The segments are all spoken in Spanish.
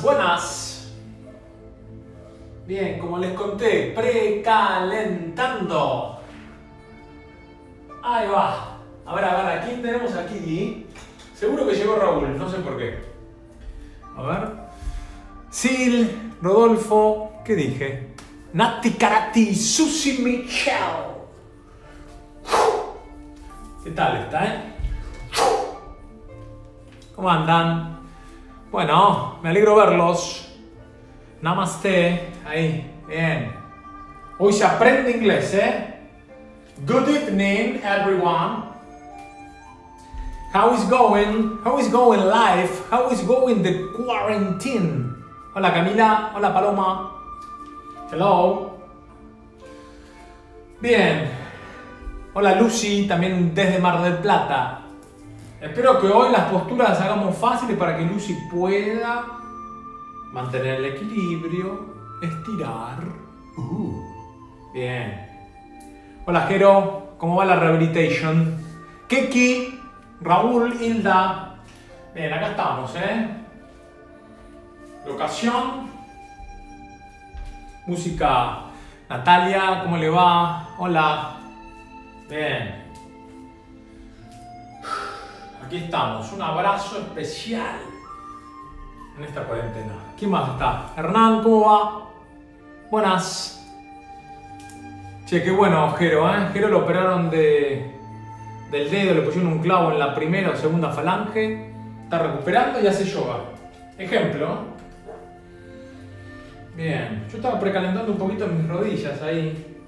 Buenas. Bien, como les conté, precalentando. Ahí va. A ver, a ver, ¿a quién tenemos aquí? Seguro que llegó Raúl, no sé por qué. A ver. Sil, Rodolfo, ¿qué dije? Nati Karati, Susi Michelle. ¿Qué tal está, eh? ¿Cómo andan? Bueno, me alegro verlos. Namaste. Ahí, bien. Hoy se aprende inglés, ¿eh? Good evening, everyone. How is going? How is going life? How is going the quarantine? Hola Camila, hola Paloma. Hello. Bien. Hola Lucy, también desde Mar del Plata. Espero que hoy las posturas las hagamos fáciles para que Lucy pueda mantener el equilibrio, estirar. Uh. Bien. Hola Jero, ¿cómo va la rehabilitation? Keki, Raúl, Hilda. Bien, acá estamos, ¿eh? Locación. Música. Natalia, ¿cómo le va? Hola. Bien. Aquí estamos. Un abrazo especial en esta cuarentena. ¿Quién más está? Hernán, ¿cómo? Buenas. Che, qué bueno, Jero, ¿eh? Jero lo operaron de, del dedo, le pusieron un clavo en la primera o segunda falange. Está recuperando y hace yoga. Ejemplo. Bien, yo estaba precalentando un poquito mis rodillas ahí.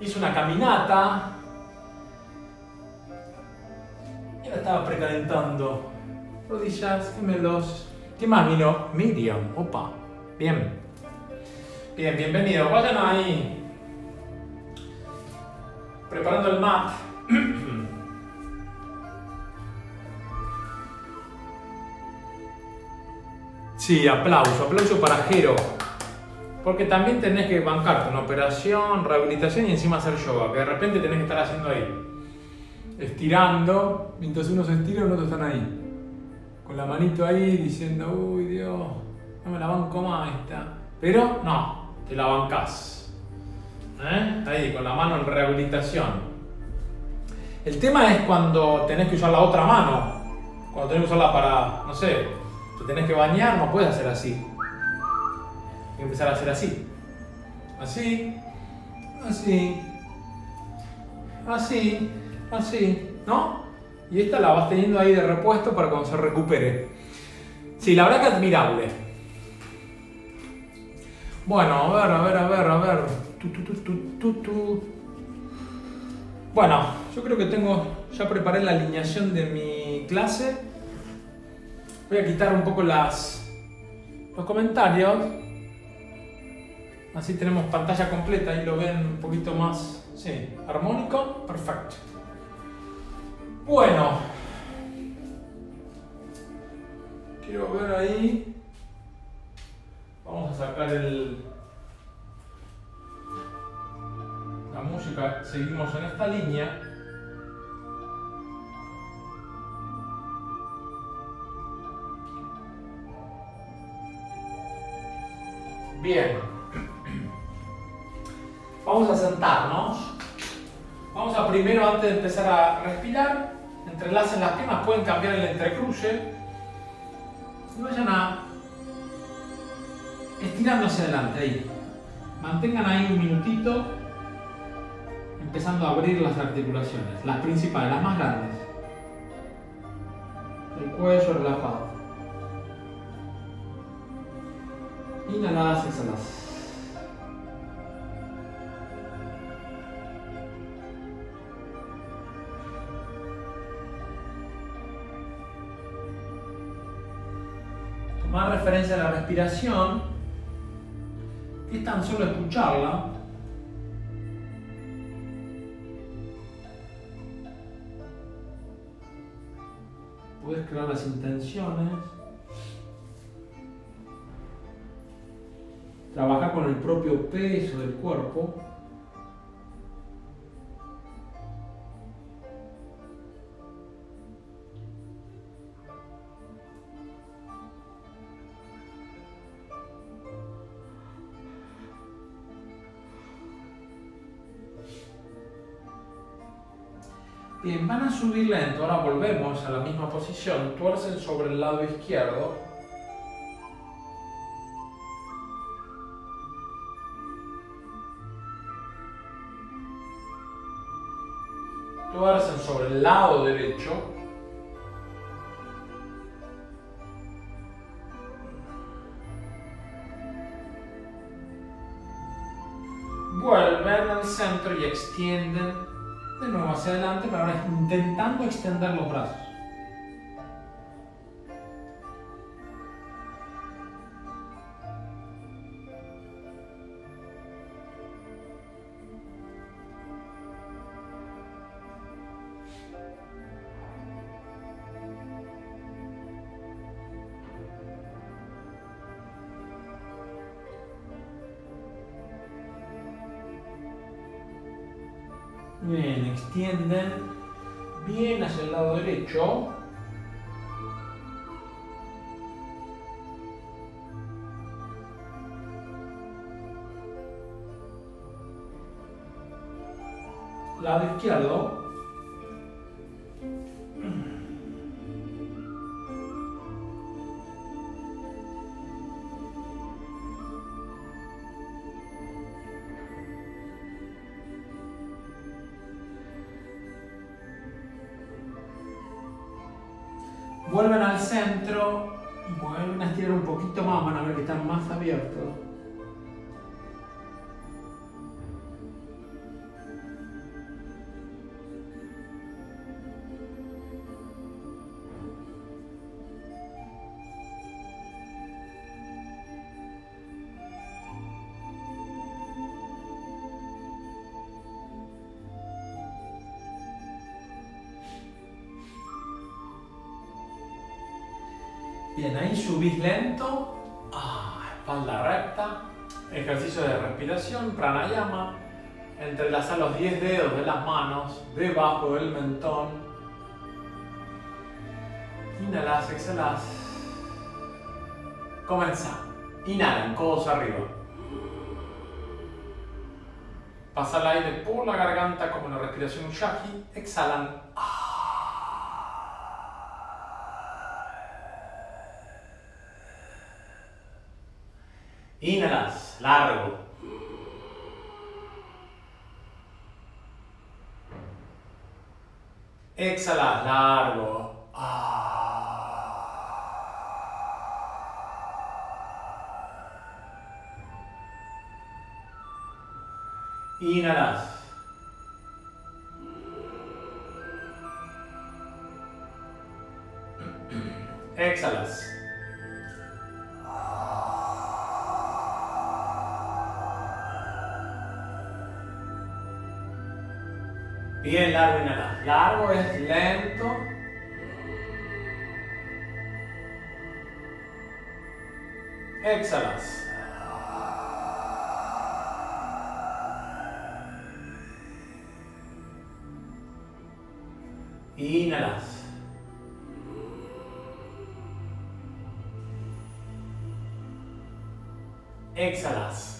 Hice una caminata. Y ahora estaba precalentando. Rodillas, gemelos. ¿Qué más vino? Medium. Opa. Bien. Bien, bienvenido. Vayan ahí. Preparando el mat. Sí, aplauso, aplauso para Jero. Porque también tenés que bancarte una operación, rehabilitación y encima hacer yoga. Que de repente tenés que estar haciendo ahí. Estirando. Mientras uno se estira, los otros están ahí. Con la manito ahí diciendo, uy Dios, no me la banco más esta. Pero no, te la bancás. ¿Eh? Ahí, con la mano en rehabilitación. El tema es cuando tenés que usar la otra mano. Cuando tenés que usarla para, no sé, te tenés que bañar, no puedes hacer así. Que empezar a hacer así. Así, así, así, así, ¿no? Y esta la vas teniendo ahí de repuesto para cuando se recupere. Sí, la verdad que admirable. Bueno, a ver, a ver, a ver, a ver. Tu, tu, tu. Bueno, yo creo que tengo, ya preparé la alineación de mi clase. Voy a quitar un poco las, los comentarios. Así tenemos pantalla completa y lo ven un poquito más sí, armónico. Perfecto. Bueno. Quiero ver ahí. Vamos a sacar el, la música. Seguimos en esta línea. Bien. Vamos a sentarnos. Vamos a primero, antes de empezar a respirar, entrelacen las piernas, pueden cambiar el entrecruce y vayan a estirando hacia adelante ahí. Mantengan ahí un minutito, empezando a abrir las articulaciones, las principales, las más grandes. El cuello relajado. Inhalas, exhalas. Tomar referencia a la respiración, que es tan solo escucharla. Puedes crear las intenciones. Trabajar con el propio peso del cuerpo. Van a subir lento. Ahora volvemos a la misma posición. Tuercen sobre el lado izquierdo. Tuercen sobre el lado derecho. vuelven al centro y extienden de nuevo hacia adelante, pero ahora intentando extender los brazos. Extienden bien Bien, ahí subís lento, ah, espalda recta, ejercicio de respiración, pranayama, entrelazar los 10 dedos de las manos debajo del mentón, inhalas, exhalas, comienza, inhalan, codos arriba, pasa el aire por la garganta como la respiración Ushaki, exhalan, ah. Inhalas, largo. Exhalas, largo. Inhalas. Exhalas. Bien largo, inhala. Largo es lento. Exhalas. Inhalas. Exhalas.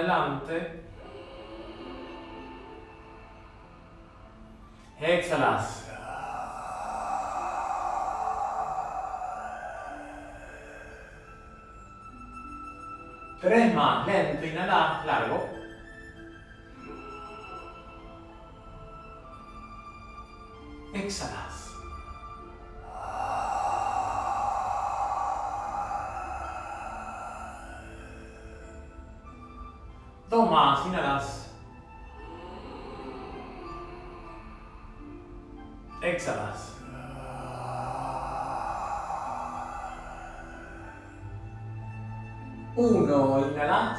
Adelante. Exhalas. Tres más, lento, inhalás, largo. Exhalas. Más, inhalas. Exhalas. Uno, inhalas.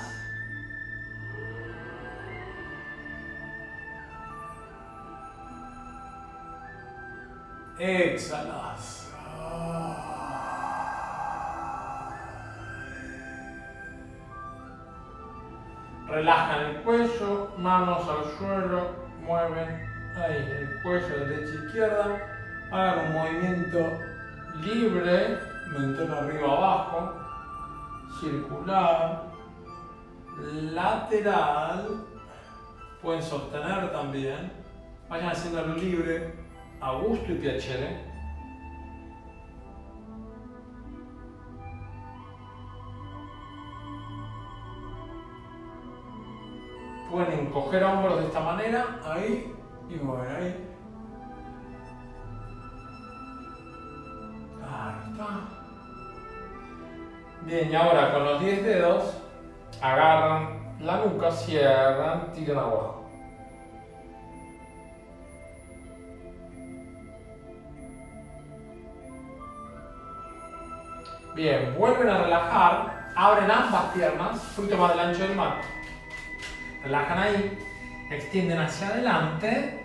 Exhalas. Relajan el cuello, manos al suelo, mueven ahí el cuello de derecha izquierda. Hagan un movimiento libre, mentón arriba abajo, circular, lateral, pueden sostener también, vayan haciéndolo libre, a gusto y piacere. Encoger hombros de esta manera, ahí y mover ahí. Ahí está. Bien, y ahora con los 10 dedos agarran la nuca, cierran, tiran abajo. Bien, vuelven a relajar, abren ambas piernas, poquito más del ancho del mar. Relajan ahí, extienden hacia adelante,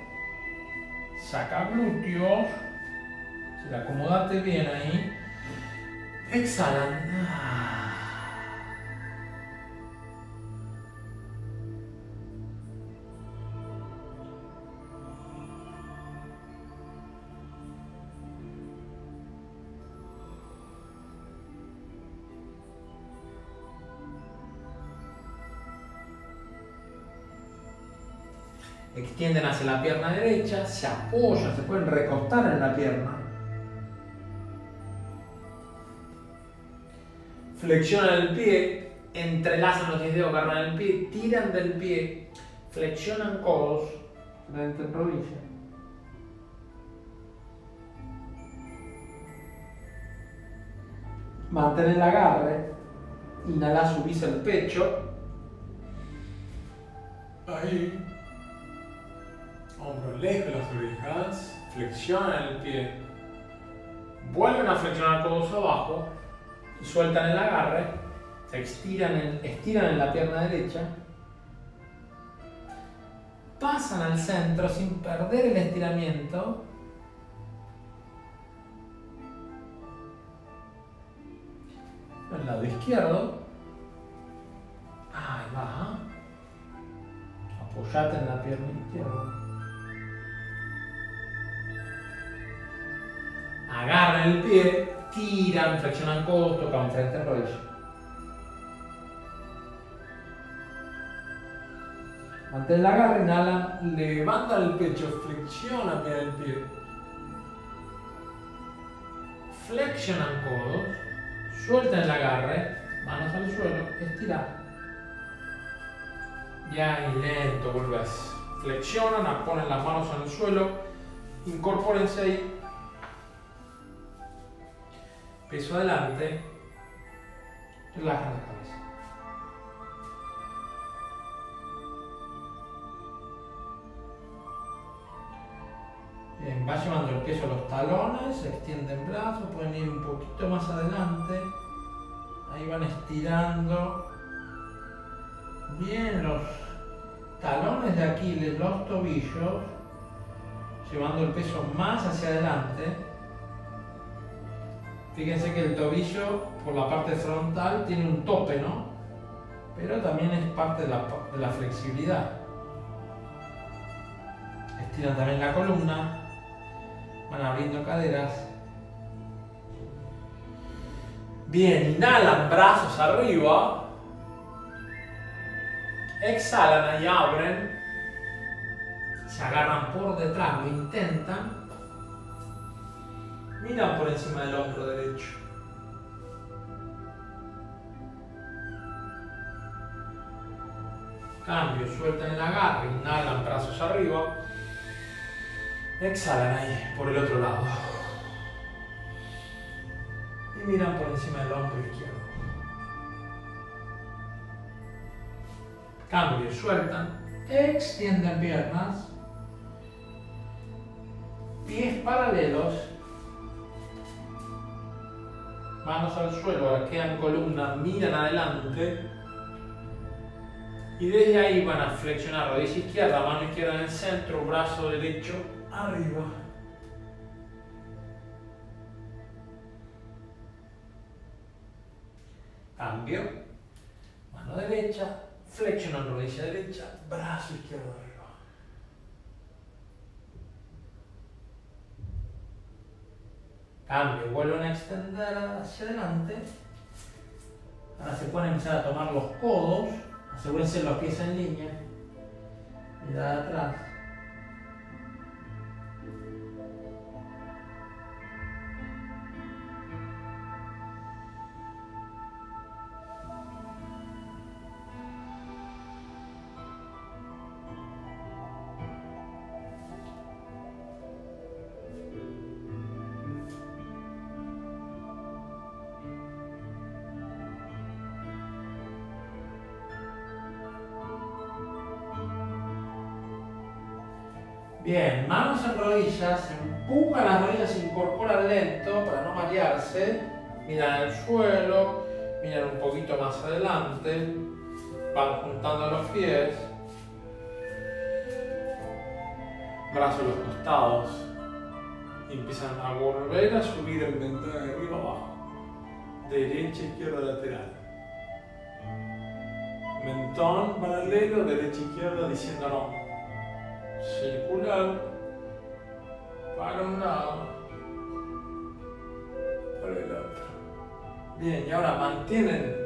saca glúteos, acomodate bien ahí, exhalan. La pierna derecha, se apoyan, se pueden recostar en la pierna. Flexionan el pie, entrelazan los 10 dedos, agarran el pie, tiran del pie, flexionan codos, en rodilla. Mantén el agarre, inhala, subís el pecho. Ahí hombros lejos las orejas, flexionan el pie, vuelven a flexionar todos abajo, sueltan el agarre, se estiran en, estiran en la pierna derecha, pasan al centro sin perder el estiramiento. El lado izquierdo. Ahí va. Apoyate en la pierna izquierda. Agarran el pie, tiran, flexionan codos, tocan frente al rodillo. Mantén la agarre, inhalan, levantan el pecho, flexionan el pie. Flexionan codos, sueltan el agarre, manos al suelo, estirar. Ya y lento volvés. Flexionan, ponen las manos en el suelo, incorpórense ahí peso adelante, relajan la cabeza. Bien, va llevando el peso a los talones, se extienden brazos, pueden ir un poquito más adelante. Ahí van estirando. Bien, los talones de Aquiles, los tobillos, llevando el peso más hacia adelante. Fíjense que el tobillo por la parte frontal tiene un tope, ¿no? Pero también es parte de la, flexibilidad. Estiran también la columna, van abriendo caderas. Bien, inhalan brazos arriba. Exhalan y abren. Se agarran por detrás, lo intentan Miran por encima del hombro derecho. Cambio, sueltan el agarre, inhalan brazos arriba. Exhalan ahí, por el otro lado. Y miran por encima del hombro izquierdo. Cambio, sueltan. Extienden piernas. Pies paralelos manos al suelo, quedan columnas, miran adelante. Y desde ahí van a flexionar rodilla izquierda, mano izquierda en el centro, brazo derecho arriba. Cambio. Mano derecha, flexionando rodilla derecha, brazo izquierdo arriba. Cambio, vuelven a extender hacia adelante. Ahora se pueden empezar a tomar los codos. Asegúrense los pies en línea. Mirada atrás. Adelante, van juntando los pies. Brazos a los costados. Empiezan a volver a subir el mentón de arriba abajo. Derecha, izquierda, lateral. Mentón paralelo, derecha, izquierda, diciendo no circular para un lado, para el otro. Bien, y ahora mantienen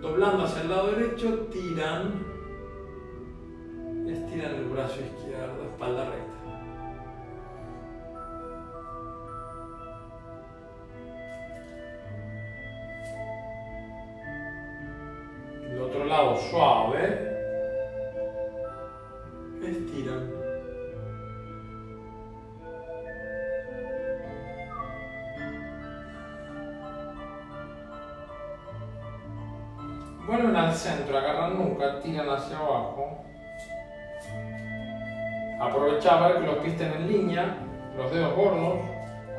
doblando hacia el lado derecho, tiran, estiran el brazo izquierdo, espalda recta. El otro lado suave, centro, agarran nunca, tiran hacia abajo. Aprovechar ver que los pies estén en línea, los dedos gordos,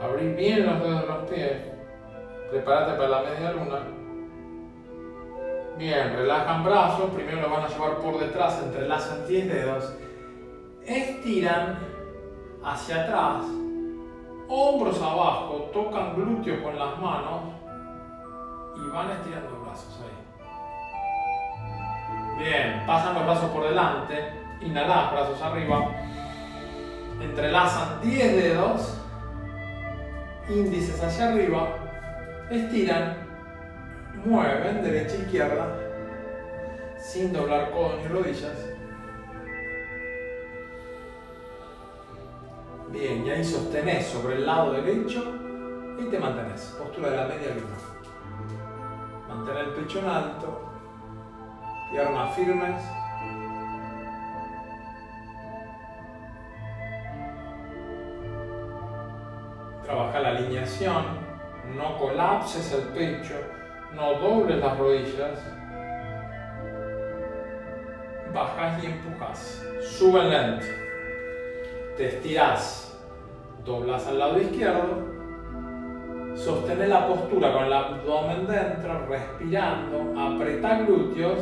abrir bien los dedos de los pies. Prepárate para la media luna. Bien, relajan brazos, primero los van a llevar por detrás, entrelazan 10 dedos. Estiran hacia atrás, hombros abajo, tocan glúteos con las manos y van estirando brazos ahí. Bien, pasan los brazos por delante, inhalan, brazos arriba, entrelazan 10 dedos, índices hacia arriba, estiran, mueven derecha e izquierda, sin doblar codos ni rodillas. Bien, y ahí sostenés sobre el lado derecho y te mantenés. Postura de la media luna. Mantén el pecho en alto, piernas firmes. Trabaja la alineación, no colapses el pecho, no dobles las rodillas. Bajas y empujas. Sube lento. Te estiras. Doblas al lado izquierdo Sostén la postura con el abdomen dentro, respirando, apretá glúteos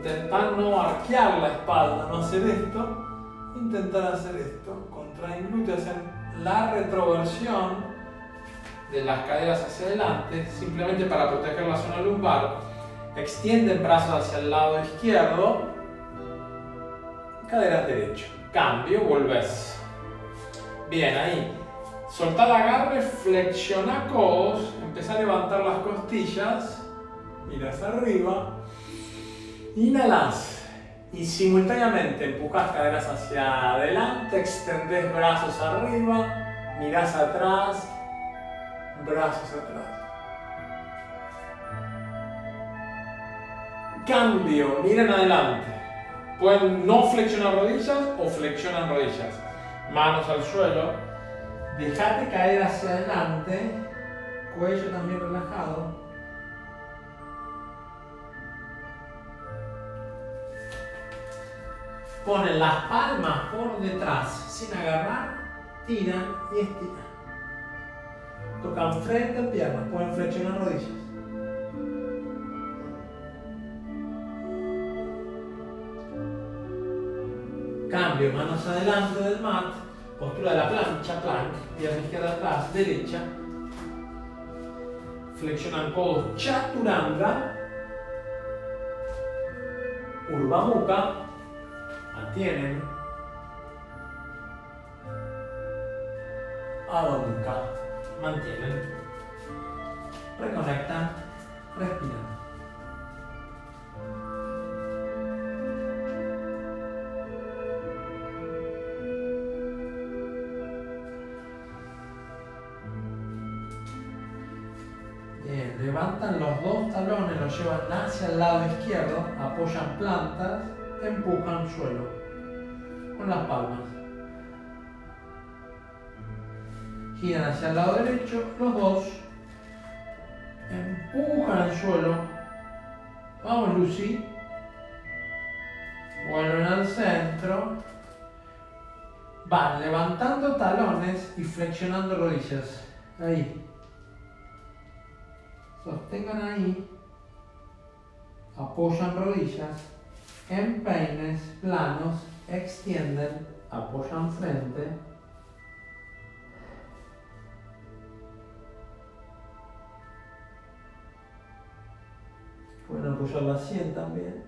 intentar no arquear la espalda, no hacer esto, intentar hacer esto, contraen glúteos, en la retroversión de las caderas hacia adelante, simplemente para proteger la zona lumbar, extienden brazos hacia el lado izquierdo, caderas derecho, cambio, volvés. Bien, ahí, soltá el agarre, flexiona codos, empezá a levantar las costillas, miras arriba, Inhalas y simultáneamente empujas caderas hacia adelante, extendés brazos arriba, mirás atrás, brazos atrás. Cambio, miren adelante. Pueden no flexionar rodillas o flexionan rodillas. Manos al suelo. Dejate caer hacia adelante. Cuello también relajado. Ponen las palmas por detrás sin agarrar, tiran y estiran. Tocan frente, piernas, pueden flexionar rodillas. Cambio, manos adelante del mat, postura de la plancha, plank, pierna izquierda atrás, derecha. Flexionan codos, chaturanga, urba muka, mantienen Adho mantienen. Reconectan, respiran. Bien, levantan los dos talones, los llevan hacia el lado izquierdo, apoyan plantas, empujan suelo con las palmas. giran hacia el lado derecho, los dos, empujan el suelo, vamos Lucy, vuelven al centro, van levantando talones y flexionando rodillas, ahí, sostengan ahí, apoyan rodillas, empeines planos, extienden, apoyan frente, Pueden apoyar la 100 también.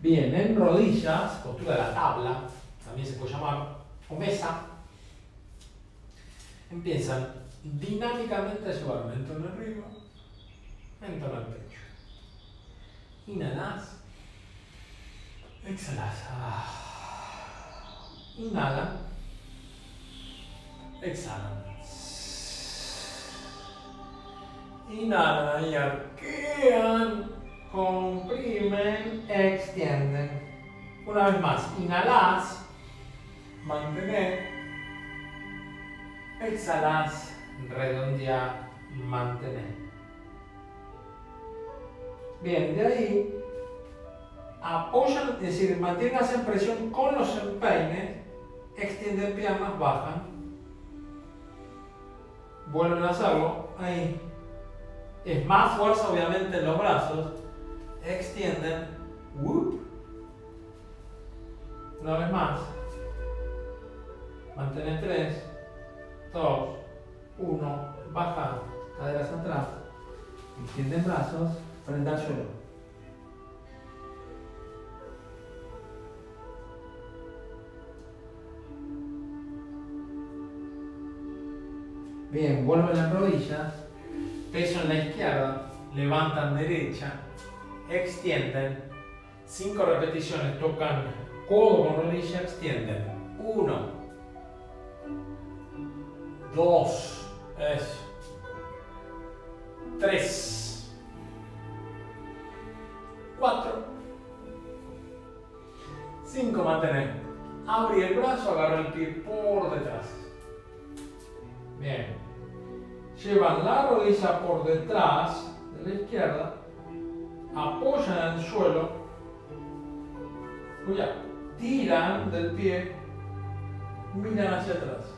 Bien, en rodillas, postura de la tabla, también se puede llamar, o mesa, empiezan dinámicamente a llevar mentón arriba, mentón al pecho. Inhalas, exhalas. Ah. Inhalan. Exhalan. Inhalan y arquean. Comprimen. Extienden. Una vez más. Inhalas. Mantener. Exhalas. Redondear. Mantener. Bien, de ahí apoyan, es decir, mantienen esa presión con los empeines extienden piernas, bajan, vuelven a hacerlo, ahí. Es más fuerza obviamente en los brazos, extienden, una vez más, mantienen 3, 2, 1, bajan, caderas atrás, extienden brazos, frente al suelo. Bien, vuelven las rodillas, peso en la izquierda, levantan derecha, extienden, cinco repeticiones, tocan codo con rodilla, extienden. Uno, dos, eso. Tres, cuatro, cinco, mantener. Abre el brazo, agarra el pie por detrás. Bien llevan la rodilla por detrás de la izquierda, apoyan el suelo, tiran del pie, miran hacia atrás.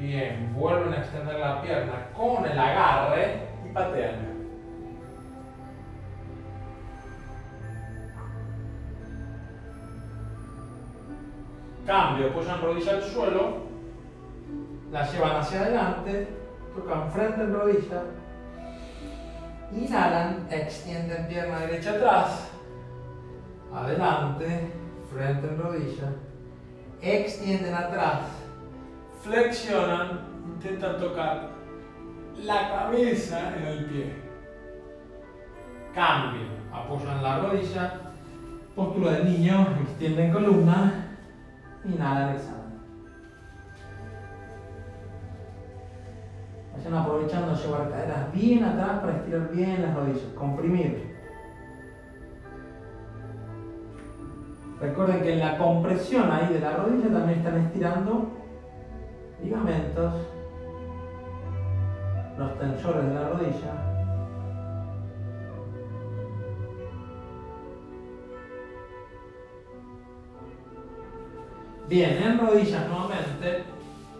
Bien, vuelven a extender la pierna con el agarre y patean. Cambio, apoyan rodilla al suelo, la llevan hacia adelante, tocan frente en rodilla, inhalan, extienden pierna derecha atrás, adelante, frente en rodilla, extienden atrás, flexionan, intentan tocar la cabeza en el pie. Cambio, apoyan la rodilla, postura de niño, extienden columna, Inhalan, exhalan. Vayan aprovechando llevar caderas bien atrás para estirar bien las rodillas, comprimir. Recuerden que en la compresión ahí de la rodilla también están estirando ligamentos, los tensores de la rodilla, Bien, en rodillas nuevamente.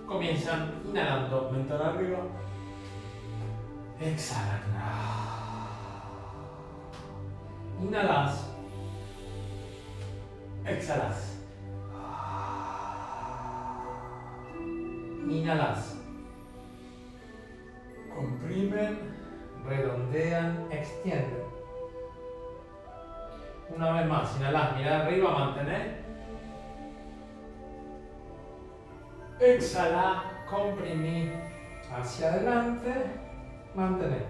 Comienzan inhalando, mentón arriba. Exhalan. Inhalas. Exhalas. Inhalas. Comprimen, redondean, extienden. Una vez más, inhalas, mira arriba, mantener. Exhala, comprimir hacia adelante, mantener.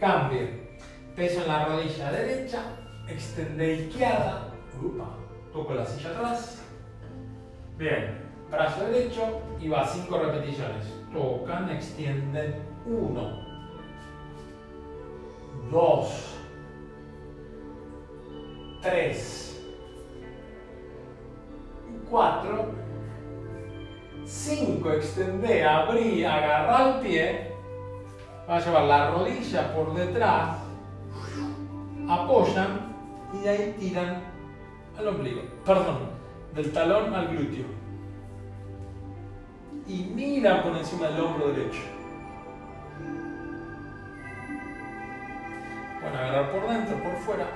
Cambio. Peso en la rodilla derecha, extende izquierda. Upa, toco la silla atrás. Bien, brazo derecho y va cinco repeticiones. Tocan, extienden. Uno, dos, tres, cuatro, cinco. Extende, abrí, agarra el pie. Va a llevar la rodilla por detrás. Apoyan y de ahí tiran al ombligo. Perdón, del talón al glúteo. Y mira por encima del hombro derecho. Pueden agarrar por dentro, por fuera.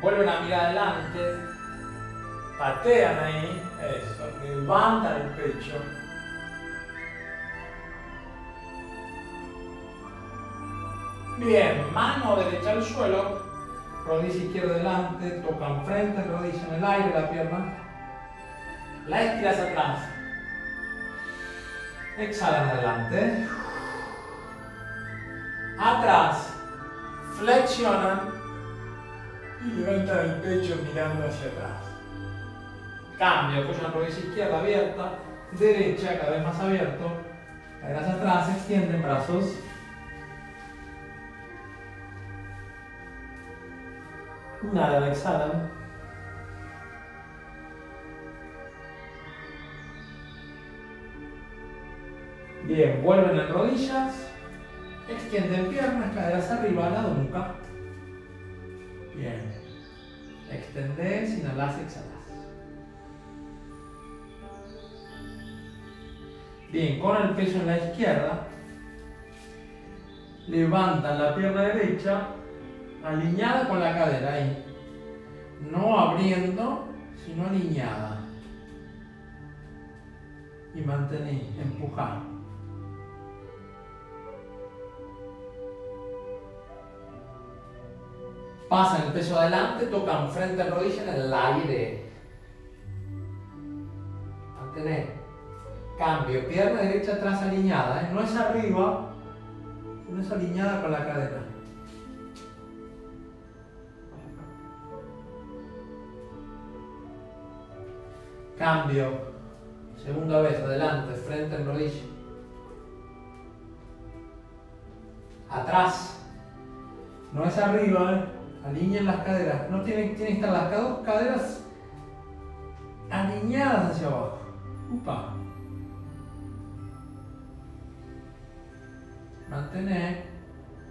Vuelven a mirar adelante. Patean ahí. Eso. Levantan el pecho. Bien, mano derecha al suelo, rodilla izquierda delante, tocan frente, rodilla en el aire, la pierna. La estiras atrás. Exhalan adelante. Atrás. Flexionan y levantan el pecho mirando hacia atrás. Cambio, apoyan rodilla izquierda abierta, derecha cada vez más abierto. Caderas atrás, extienden brazos. Inhalan, exhalan. Bien, vuelven en rodillas, extienden piernas, caderas arriba, la nuca. Bien, extendés, inhalás, exhalás. Bien, con el peso en la izquierda, levantan la pierna derecha, alineada con la cadera ahí. No abriendo, sino alineada. Y mantener, empujar. Pasan el peso adelante, tocan frente a rodilla en el aire. Mantener. Cambio, pierna derecha atrás alineada, ¿eh? no es arriba, no es alineada con la cadera. Cambio, segunda vez, adelante, frente en rodilla. Atrás, no es arriba, ¿eh? Alineen las caderas, no tienen, tienen que estar las dos caderas alineadas hacia abajo. Upa. Mantener,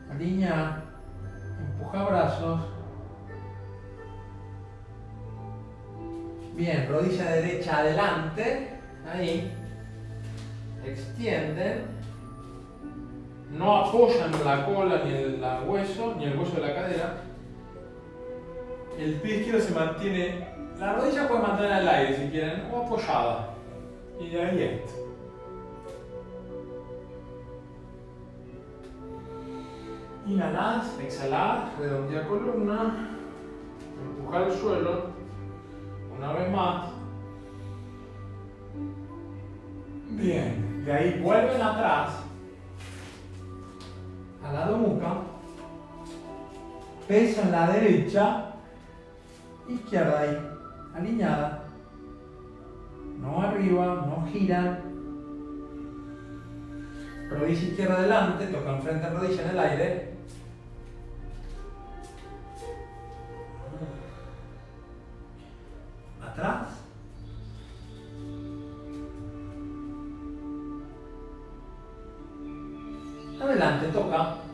alinear, empuja brazos. Bien, rodilla derecha adelante, ahí. Extienden. No apoyan la cola ni el hueso, ni el hueso de la cadera. El pie izquierdo se mantiene, la rodilla puede mantener al aire si quieren, o apoyada. Y de ahí esto. Inhalás, exhalás, redondea columna, empuja el suelo, una vez más. Bien, de ahí vuelven atrás, al lado nuca, peso en la derecha, izquierda ahí, alineada, no arriba, no giran, rodilla izquierda adelante, tocan frente a rodilla en el aire, atrás. Adelante, toca.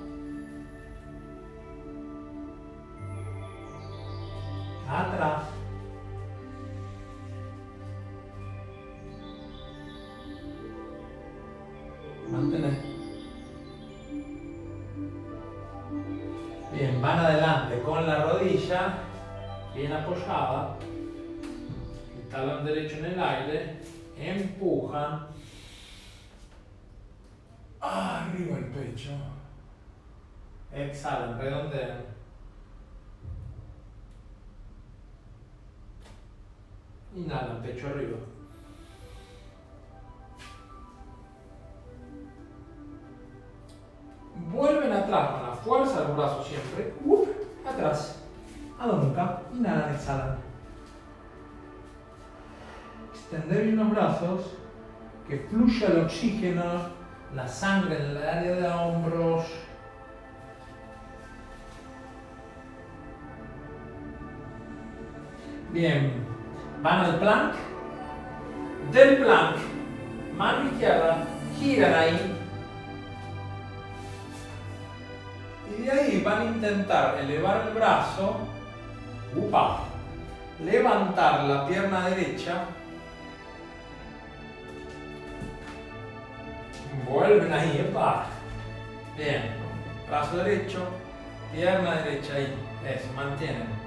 Que fluya el oxígeno, la sangre en el área de hombros. Bien, van al plank. Del plank, mano izquierda, giran ahí. Y de ahí van a intentar elevar el brazo. Upa. Levantar la pierna derecha. Vuelven ahí, epa. Bien. Brazo derecho, pierna derecha ahí. Eso, mantienen.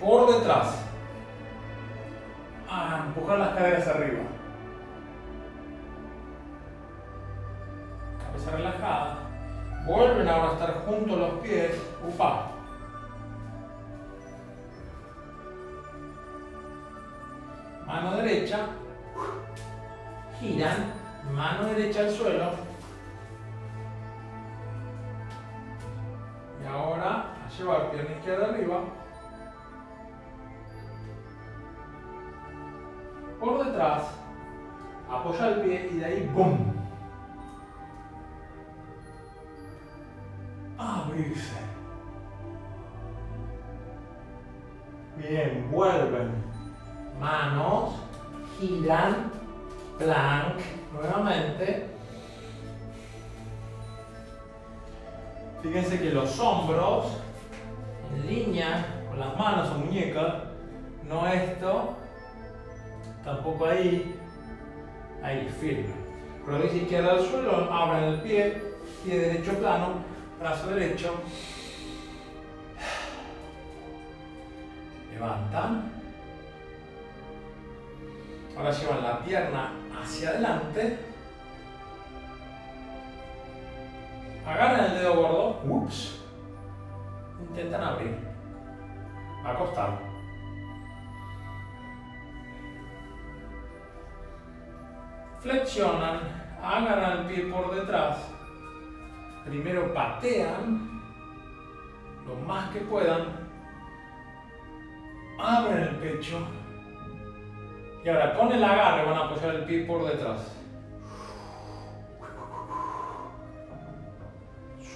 por detrás. A empujar las caderas arriba. Cabeza relajada. Vuelven ahora a estar juntos los pies. Upa. Mano derecha. Giran. Mano derecha al suelo. Y ahora a llevar pierna izquierda arriba. por detrás, apoya el pie y de ahí ¡boom! Brazo derecho.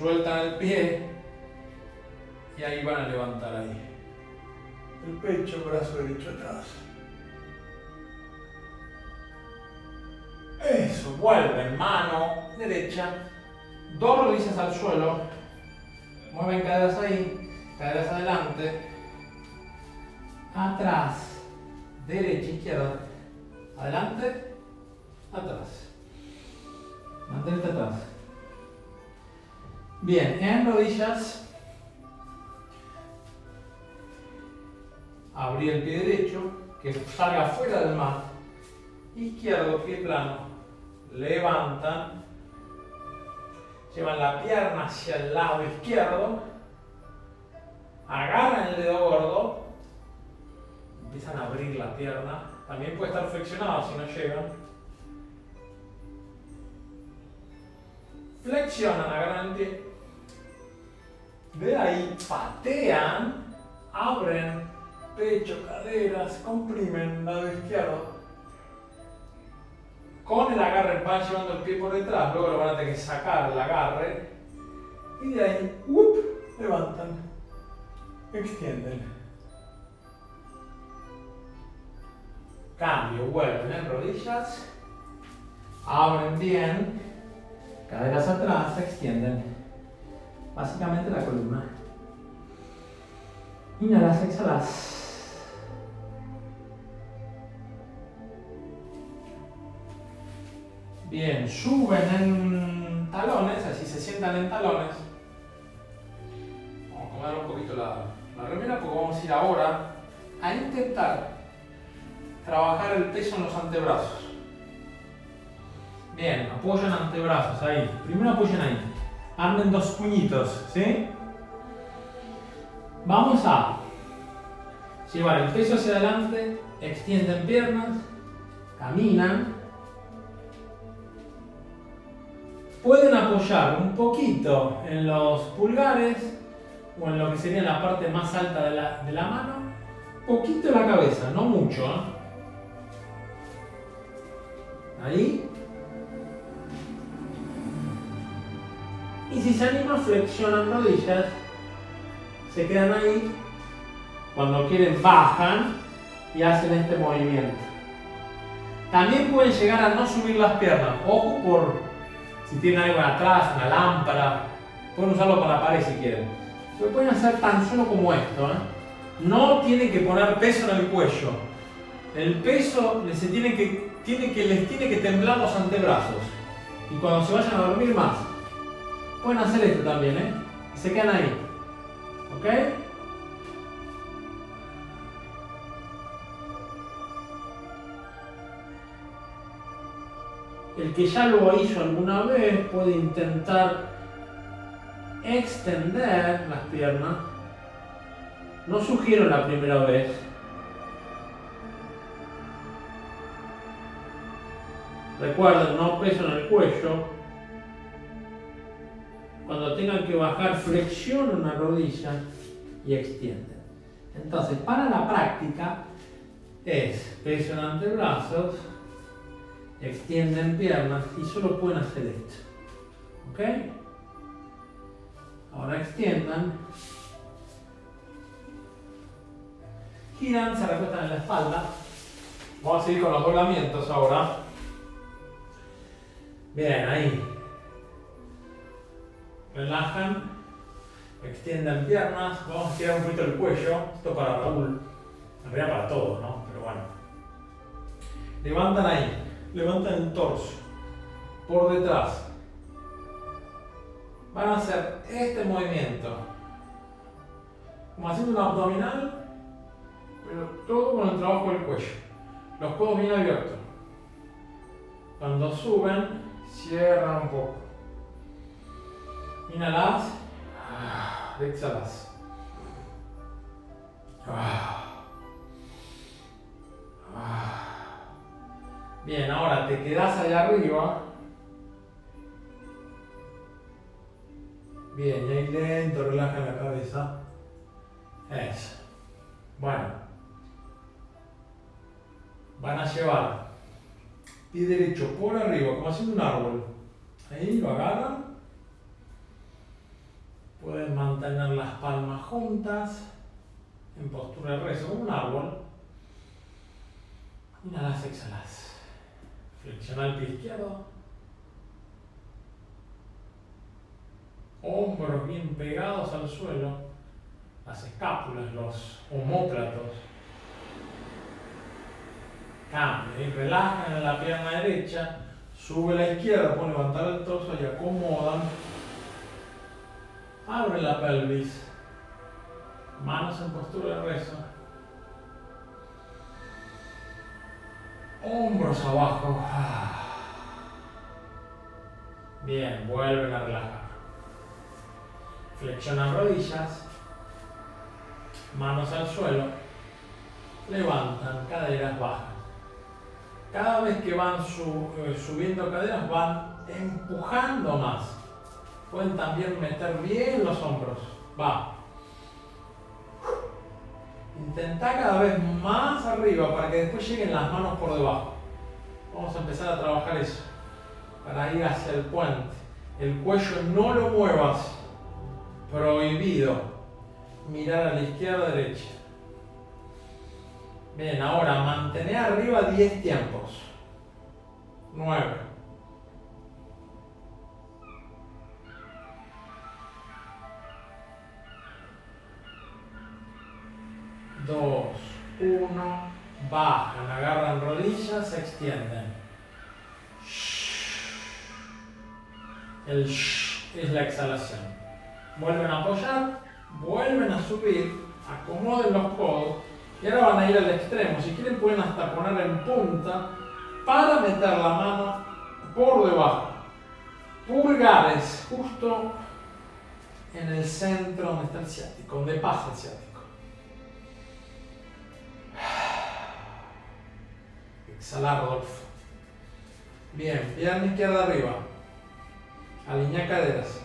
Sueltan el pie y ahí van a levantar ahí. El pecho, brazo derecho atrás. Eso, vuelven, mano derecha, dos rodillas al suelo, mueven caderas ahí, caderas adelante, atrás, derecha, izquierda, adelante, atrás. Mantente atrás. Bien, en rodillas, abrí el pie derecho, que salga fuera del mat, izquierdo, pie plano, levantan, llevan la pierna hacia el lado izquierdo, agarran el dedo gordo, empiezan a abrir la pierna, también puede estar flexionado si no llegan. Flexionan, agarran el. De ahí patean, abren pecho, caderas, comprimen lado izquierdo con el agarre van llevando el pie por detrás, luego lo van a tener que sacar el agarre y de ahí levantan, extienden. Cambio, vuelven en rodillas, abren bien, caderas atrás, extienden. Básicamente la columna. Inhalas, exhalas. Bien, suben en talones, así se sientan en talones. Vamos a acomodar un poquito la, la remera porque vamos a ir ahora a intentar trabajar el peso en los antebrazos. Bien, apoyan antebrazos ahí. Primero apoyen ahí. Anden dos puñitos, ¿sí? Vamos a llevar el peso hacia adelante, extienden piernas, caminan. Pueden apoyar un poquito en los pulgares o en lo que sería la parte más alta de la, de la mano, poquito la cabeza, no mucho. ¿eh? Ahí. Y si se anima, flexionan rodillas, se quedan ahí. Cuando quieren, bajan y hacen este movimiento. También pueden llegar a no subir las piernas. Ojo por si tienen algo atrás, una lámpara. Pueden usarlo para la pared si quieren. Se pueden hacer tan solo como esto. ¿eh? No tienen que poner peso en el cuello. El peso les tiene que, tiene que, les tiene que temblar los antebrazos. Y cuando se vayan a dormir más. Pueden hacer esto también, ¿eh? se quedan ahí. ¿Ok? El que ya lo hizo alguna vez puede intentar extender las piernas. No sugiero la primera vez. Recuerden, no peso en el cuello. Cuando tengan que bajar, flexionen una rodilla y extienden. Entonces, para la práctica, es peso en antebrazos, extienden piernas y solo pueden hacer esto. ¿Ok? Ahora extiendan. Giran, se recuestan en la espalda. Vamos a seguir con los doblamientos ahora. Bien, ahí. Relajan. Extiendan piernas. Vamos a estirar un poquito el cuello. Esto para Raúl. En realidad para todos, ¿no? Pero bueno. Levantan ahí levantan el torso por detrás. Van a hacer este movimiento, como haciendo un abdominal, pero todo con el trabajo del cuello. Los codos bien abiertos. Cuando suben, cierran un poco. Inhalas, ah, exhalas. Ah. Ah. Bien, ahora te quedas allá arriba. Bien, y ahí lento, relaja la cabeza. Eso. Bueno. Van a llevar pie derecho por arriba, como haciendo un árbol. Ahí lo agarran. Pueden mantener las palmas juntas en postura de rezo, un árbol. Inhalas, exhalas. Flexiona el pie izquierdo. Hombros bien pegados al suelo. Las escápulas, los homóplatos. Cambia y relajan la pierna derecha. Sube la izquierda, pone levantar el torso y acomodan. Abre la pelvis. Manos en postura de rezo. Hombros abajo. Bien, vuelven a relajar. Flexionan rodillas. Manos al suelo. Levantan, caderas bajan. Cada vez que van eh, subiendo caderas van empujando más. Pueden también meter bien los hombros. Va. Intenta cada vez más arriba para que después lleguen las manos por debajo. Vamos a empezar a trabajar eso. Para ir hacia el puente. El cuello no lo muevas. Prohibido. Mirar a la izquierda, derecha. Bien, ahora mantener arriba 10 tiempos. 9. 2, 1, bajan, agarran rodillas, se extienden. El sh es la exhalación. Vuelven a apoyar, vuelven a subir, acomoden los codos Y ahora van a ir al extremo. Si quieren pueden hasta poner en punta para meter la mano por debajo. Pulgares justo en el centro donde está el ciático, donde pasa el ciático. Exhalar, Rodolfo. Bien, pierna izquierda arriba. Alinea caderas.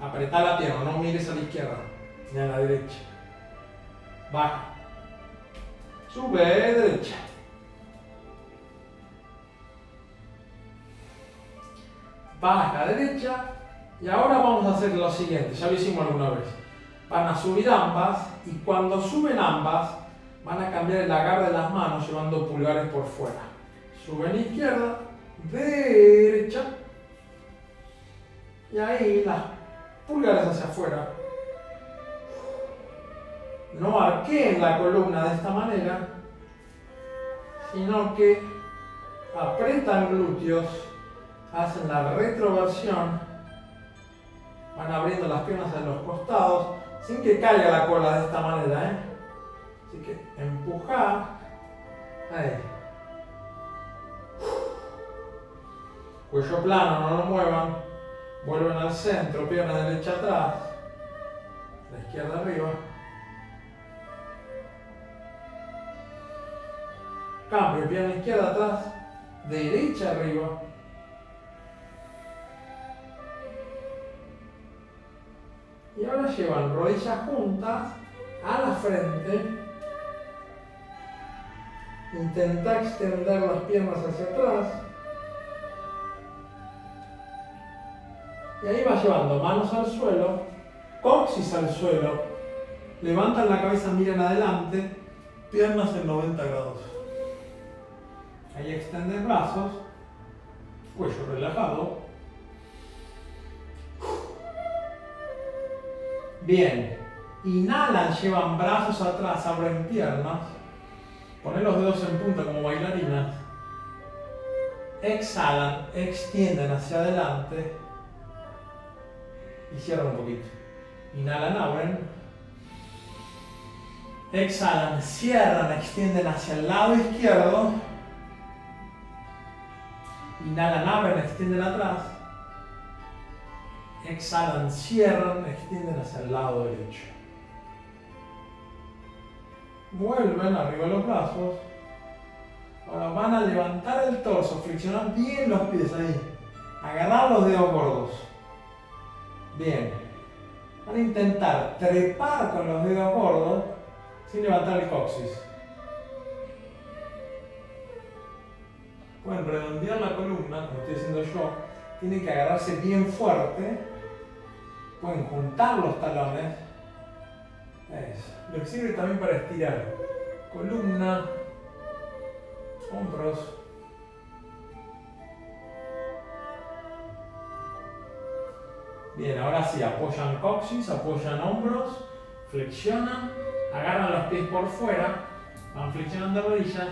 Apretá la pierna, no mires a la izquierda ni a la derecha. Baja. Sube, derecha. Baja, derecha. Y ahora vamos a hacer lo siguiente, ya lo hicimos alguna vez. Van a subir ambas y cuando suben ambas van a cambiar el agarre de las manos llevando pulgares por fuera. Suben izquierda, derecha. Y ahí las pulgares hacia afuera. No arqueen la columna de esta manera, sino que apretan glúteos, hacen la retroversión, van abriendo las piernas en los costados, sin que caiga la cola de esta manera. ¿eh? Así que empujar. Ahí. Cuello plano, no lo muevan. Vuelven al centro, pierna derecha atrás, la izquierda arriba. Cambio, pierna izquierda atrás, derecha arriba. Y ahora llevan rodillas juntas a la frente. Intenta extender las piernas hacia atrás. Y ahí va llevando manos al suelo, coxis al suelo, levantan la cabeza, miran adelante, piernas en 90 grados. Ahí extenden brazos, cuello relajado. Bien, inhalan, llevan brazos atrás, abren piernas, ponen los dedos en punta como bailarinas. Exhalan, extienden hacia adelante y cierran un poquito. Inhalan, abren. Exhalan, cierran, extienden hacia el lado izquierdo. Inhalan, abren, extienden atrás. Exhalan, cierran, extienden hacia el lado derecho. Vuelven arriba los brazos. Ahora van a levantar el torso, flexionar bien los pies ahí. Agarrar los dedos gordos. Bien. Van a intentar trepar con los dedos gordos sin levantar el coxis. Pueden redondear la columna, como estoy haciendo yo. Tienen que agarrarse bien fuerte. Pueden juntar los talones. Eso. Lo que sirve también para estirar columna, hombros. Bien, ahora sí, apoyan coxis, apoyan hombros, flexionan, agarran los pies por fuera, van flexionando rodillas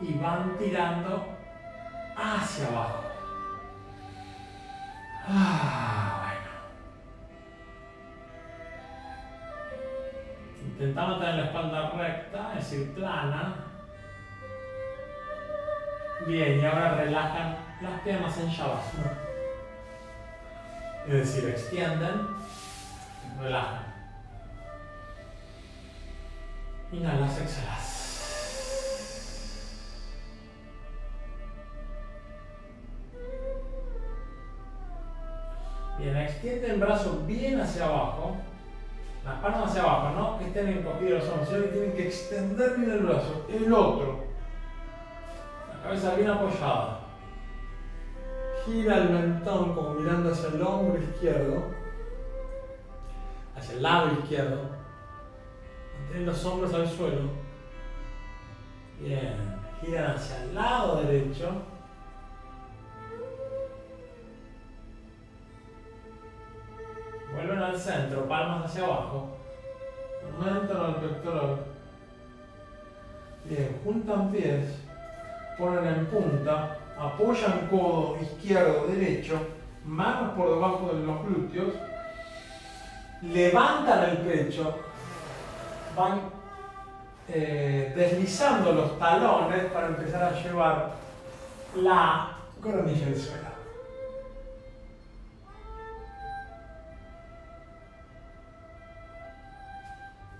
y van tirando hacia abajo. Ah, Intentamos tener la espalda recta, es decir, plana. Bien, y ahora relajan las piernas en Shavasana. Es decir, extienden, relajan. Inhalas, exhalas. Bien, extienden brazos bien hacia abajo. Las palmas hacia abajo, ¿no? Que estén encogidos los hombros, sino que tienen que extender bien el brazo. El otro. La cabeza bien apoyada. Gira el mentón como mirando hacia el hombro izquierdo, hacia el lado izquierdo. Mantén los hombros al suelo. Bien, giran hacia el lado derecho. Vuelven al centro, palmas hacia abajo. Aumentan al pectoral. Bien, juntan pies, ponen en punta apoyan codo izquierdo, derecho, manos por debajo de los glúteos, levantan el pecho, van eh, deslizando los talones para empezar a llevar la coronilla del suelo.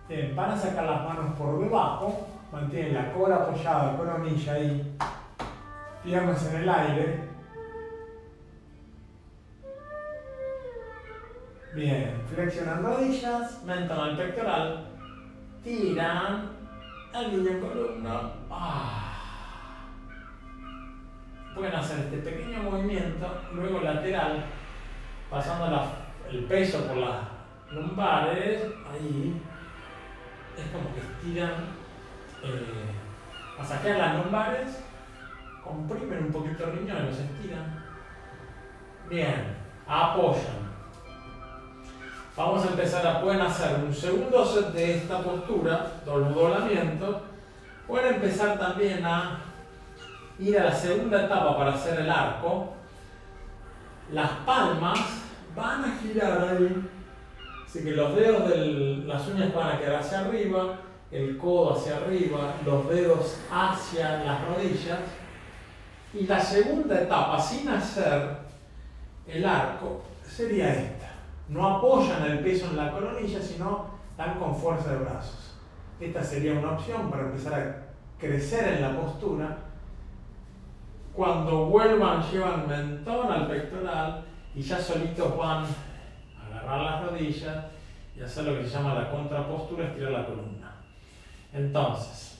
Bien, van a sacar las manos por debajo, mantienen la cola apoyada, coronilla ahí, piernas en el aire. Bien, flexionan rodillas, mentón al pectoral, tiran, alinean columna. Ah. Pueden hacer este pequeño movimiento, luego lateral, pasando el peso por las lumbares, ahí. Es como que estiran, eh, masajean las lumbares, comprimen un poquito el riñón los estiran. Bien, apoyan Vamos a empezar a, pueden hacer un segundo set de esta postura, doblamiento. Pueden empezar también a ir a la segunda etapa para hacer el arco. Las palmas van a girar ahí. Así que los dedos de las van a quedar hacia arriba, el codo hacia arriba, los dedos hacia las rodillas. Y la segunda etapa, sin hacer el arco, sería esta no apoyan el peso en la coronilla, sino dan con fuerza de brazos. Esta sería una opción para empezar a crecer en la postura. Cuando vuelvan, llevan mentón al pectoral y ya solitos van a agarrar las rodillas y hacer lo que se llama la contrapostura, estirar la columna. Entonces,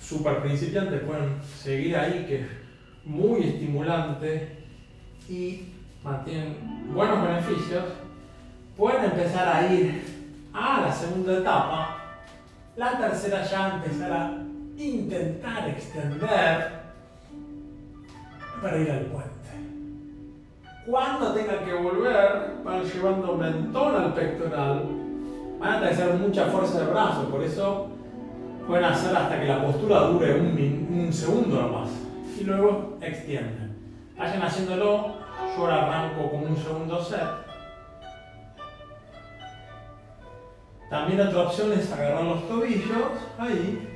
super principiantes pueden seguir ahí, que es muy estimulante y mantienen buenos beneficios, pueden empezar a ir a la segunda etapa. La tercera ya empezar a intentar extender para ir al puente. Cuando tengan que volver, van llevando mentón al pectoral. Van a tener mucha fuerza de brazo, por eso pueden hacer hasta que la postura dure un, un segundo nomás. Y luego extienden. Vayan haciéndolo yo ahora arranco con un segundo set. También otra opción es agarrar los tobillos ahí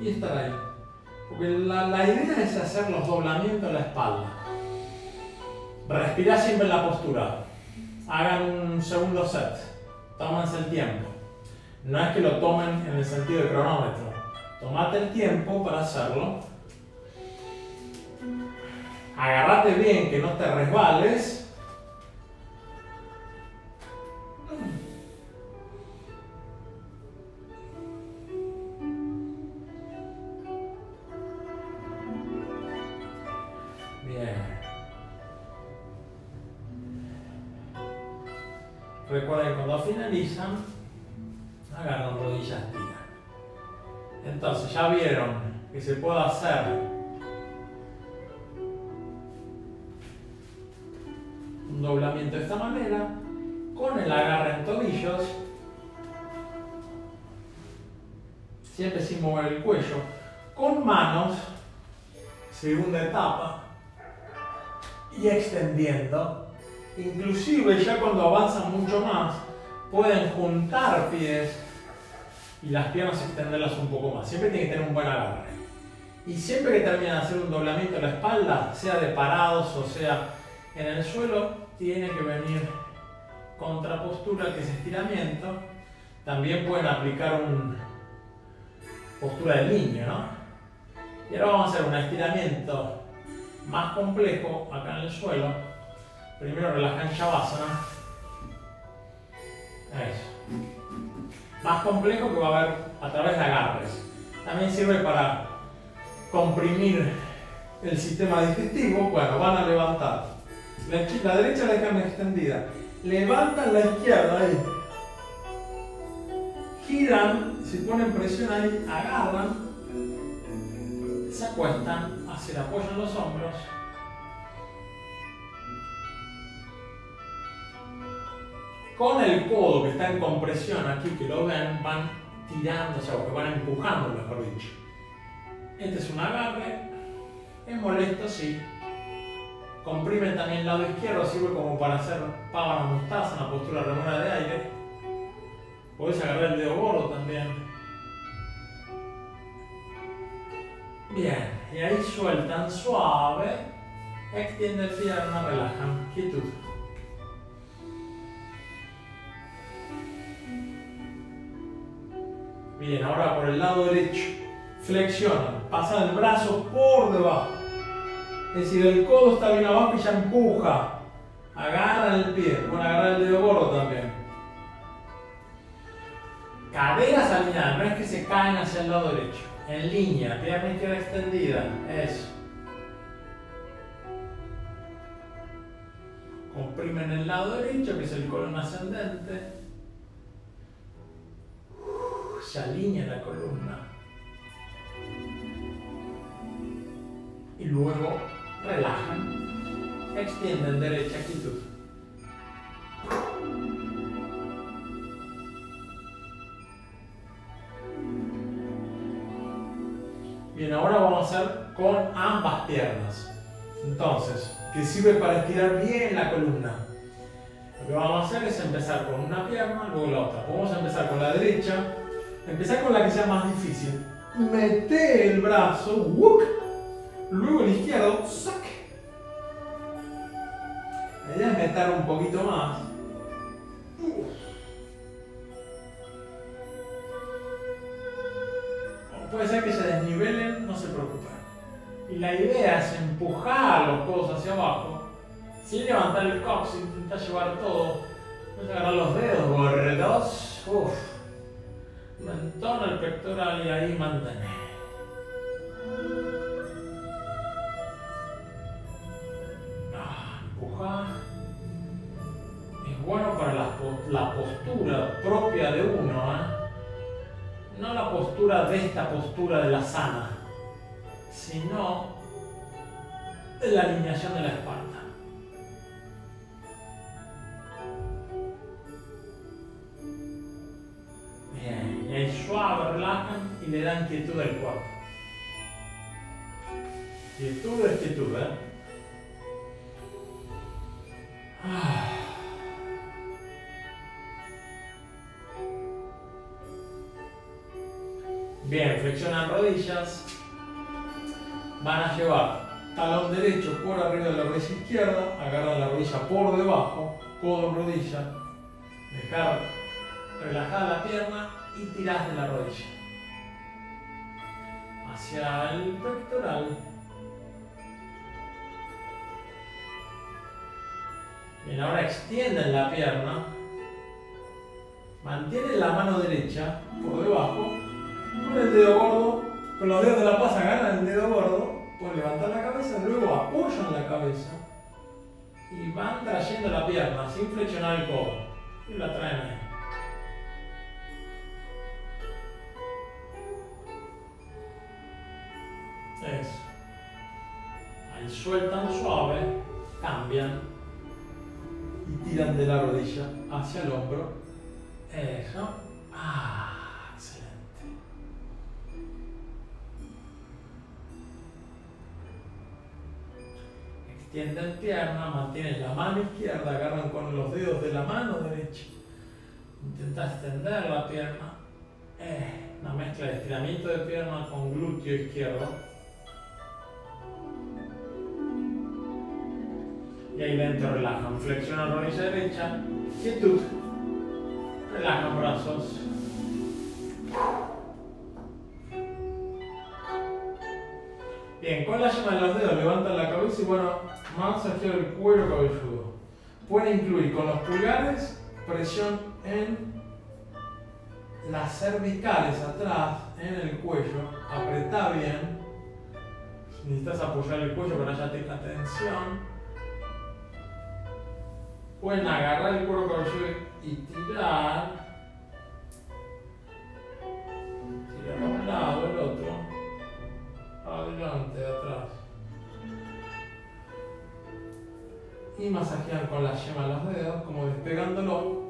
y estar ahí. Porque la, idea es hacer los doblamientos de la espalda. Respirar siempre la postura. Hagan un segundo set. Tómense el tiempo. No es que lo tomen en el sentido de cronómetro. Tomate el tiempo para hacerlo agarrate bien, que no te resbales. Recuerden cuando finalizan, agarran rodillas, tiran. Entonces ya vieron que se puede hacer un doblamiento de esta manera, con el agarre en tobillos, siempre sin mover el cuello, con manos, segunda etapa, y extendiendo. Inclusive ya cuando avanzan mucho más, pueden juntar pies y las piernas extenderlas un poco más. Siempre tienen que tener un buen agarre. Y siempre que terminan de hacer un doblamiento de la espalda, sea de parados o sea en el suelo, tiene que venir contrapostura, que es estiramiento. También pueden aplicar una postura de niño, ¿no? Y ahora vamos a hacer un estiramiento más complejo acá en el suelo. Primero relajan Shavasana. Eso. Más complejo que va a haber a través de agarres. También sirve para comprimir el sistema digestivo. Bueno, van a levantar la, derecha la dejan extendida. Levantan la izquierda ahí. Giran, si ponen presión ahí, agarran, se acuestan, se apoyan los hombros. con el codo que está en compresión aquí, que lo ven, van tirando, o sea, que van empujando, mejor dicho. Este es un agarre, es molesto, sí. Comprime también el lado izquierdo, sirve como para hacer pábana mostaza, una postura remora de aire. Podés agarrar el dedo gordo también. Bien, y ahí sueltan suave, extiende el pierna, relajan, quietud. Bien, ahora por el lado derecho, flexionan, pasan el brazo por debajo. Es decir, el codo está bien abajo y ya empuja. Agarra el pie, bueno, agarra el dedo gordo también. Caderas alineadas, no es que se caen hacia el lado derecho en línea, pierna izquierda extendida, eso. Comprimen el lado derecho, que es el colon ascendente. Se alinea la columna. Y luego relajan, extienden derecha actitud. Bien, ahora vamos a hacer con ambas piernas. Entonces, que sirve para estirar bien la columna. Lo que vamos a hacer es empezar con una pierna, luego la otra. Vamos a empezar con la derecha. Empezar con la que sea más difícil. Mete el brazo, luego el izquierdo, saque. La idea es meter un poquito más. puede ser que se desnivelen, no se preocupen. Y la idea es empujar los codos hacia abajo, sin levantar el cox, intentar llevar todo. A agarrar los dedos gordos, uff, y ahí mantener. Ah, empujar. Es bueno para la, la postura propia de uno, ¿eh? no la postura de esta postura de la sana, sino de la alineación de la espalda. Y le dan quietud al cuerpo. Quietud es quietud, ¿eh? Ah. Bien, flexionan rodillas. Van a llevar talón derecho por arriba de la rodilla izquierda, agarran la rodilla por debajo, codo en rodilla, dejar relajada la pierna y tirás de la rodilla. Hacia el pectoral. Bien, ahora extienden la pierna. Mantienen la mano derecha por debajo con el dedo gordo, con los dedos de la paz agarran el dedo gordo, pueden levantar la cabeza, luego apoyan la cabeza y van trayendo la pierna sin flexionar el codo. Y la traen ahí. Eso. Ahí sueltan suave, cambian y tiran de la rodilla hacia el hombro. Eso. Ah. Extienden pierna, mantienen la mano izquierda, agarran con los dedos de la mano derecha. Intenta extender la pierna. Eh, una mezcla de estiramiento de pierna con glúteo izquierdo. Y ahí dentro relajan. Flexiona rodilla derecha. Quietud. Relajan brazos. Bien, con la yema de los dedos levantan la cabeza y bueno, masajear el cuero cabelludo. Puede incluir con los pulgares presión en las cervicales atrás, en el cuello. Apretá bien. Necesitas apoyar el cuello para que haya tensión. Pueden agarrar el cuero cabelludo y tirar. Tirar a un lado, el otro. Adelante, atrás. y masajean con la yema de los dedos, como despegándolo.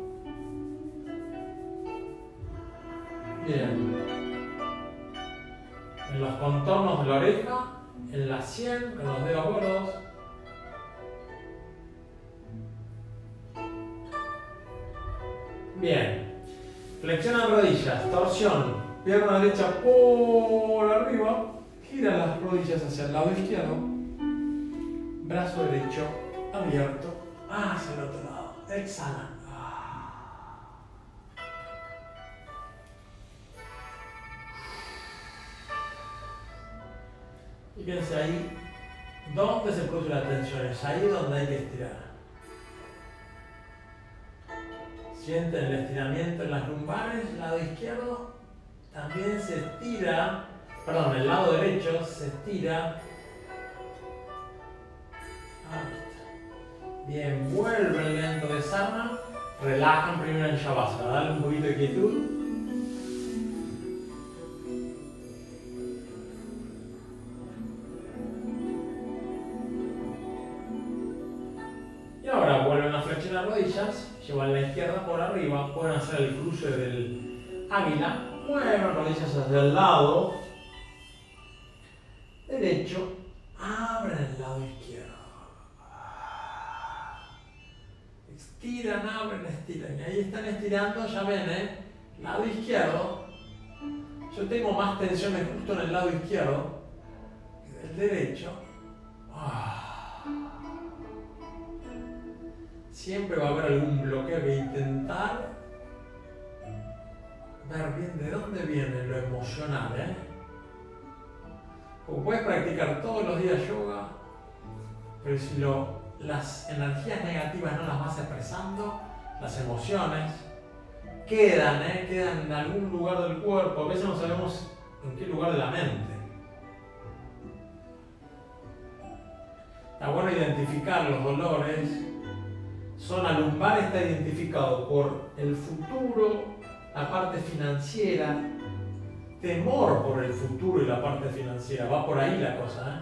Bien. En los contornos de la oreja, en la sien, con los dedos gordos. Bien. Flexionan rodillas, torsión, pierna derecha por arriba, gira las rodillas hacia el lado izquierdo, brazo derecho abierto hacia el otro lado. Exhala. Fíjense ahí, ¿dónde se produce la tensión? Es ahí donde hay que estirar. Sienten el estiramiento en las lumbares, lado izquierdo, también se estira, perdón, el lado derecho se estira. Bien, vuelven lento, desarman, relajan primero en Shavasana, dale un poquito de quietud. Hacer el cruce del águila, mueven rodillas hacia el lado derecho, abren el lado izquierdo. Estiran, abren, estiran. Y ahí están estirando, ya ven, ¿eh? Lado izquierdo. Yo tengo más tensiones justo en el lado izquierdo que del derecho. Ah. siempre va a haber algún bloqueo que intentar ver bien de dónde viene lo emocional. ¿eh? Como puedes practicar todos los días yoga, pero si lo, las energías negativas no las vas expresando, las emociones, quedan, ¿eh? quedan en algún lugar del cuerpo, a veces no sabemos en qué lugar de la mente. Está bueno identificar los dolores zona lumbar está identificado por el futuro, la parte financiera, temor por el futuro y la parte financiera. Va por ahí la cosa. ¿eh?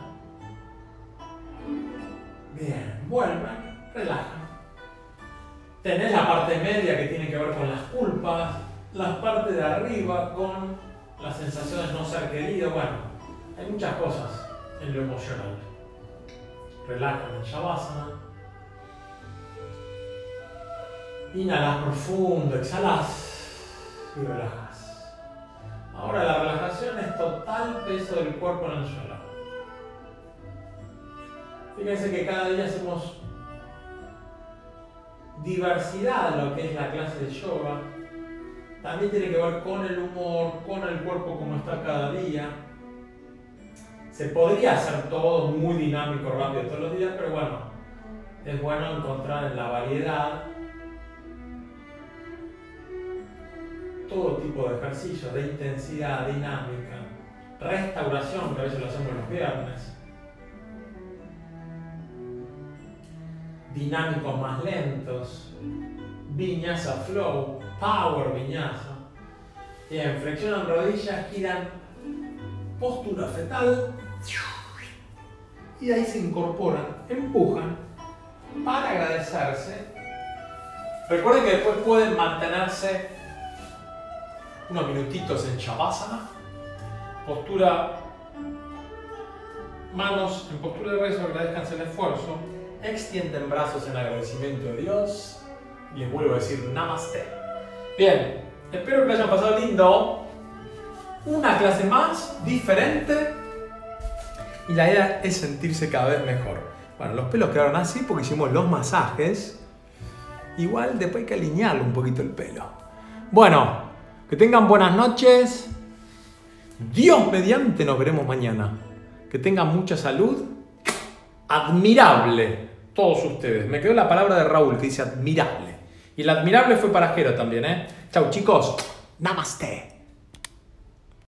Bien, vuelvan, relajan. Tenés la parte media que tiene que ver con las culpas, la parte de arriba con las sensaciones de no ser querido. Bueno, hay muchas cosas en lo emocional. Relajan en Shavasana. Inhalas profundo, exhalas y relajas. Ahora la relajación es total peso del cuerpo en el suelo. Fíjense que cada día hacemos diversidad de lo que es la clase de yoga. También tiene que ver con el humor, con el cuerpo como está cada día. Se podría hacer todo muy dinámico, rápido todos los días, pero bueno, es bueno encontrar en la variedad todo tipo de ejercicios de intensidad, dinámica, restauración, que a veces lo hacemos los viernes, dinámicos más lentos, viñasa flow, power viñasa. Bien, flexionan rodillas, giran postura fetal y ahí se incorporan, empujan para agradecerse. Recuerden que después pueden mantenerse unos minutitos en Shavasana. Postura, manos en postura de rezo, agradezcan el esfuerzo. Extienden brazos en agradecimiento a Dios. Y les vuelvo a decir Namaste. Bien, espero que lo hayan pasado lindo. Una clase más, diferente. Y la idea es sentirse cada vez mejor. Bueno, los pelos quedaron así porque hicimos los masajes. Igual después hay que alinearle un poquito el pelo. Bueno, que tengan buenas noches. Dios mediante nos veremos mañana. Que tengan mucha salud. Admirable todos ustedes. Me quedó la palabra de Raúl que dice admirable. Y el admirable fue para Jero también, ¿eh? Chau chicos. Namaste.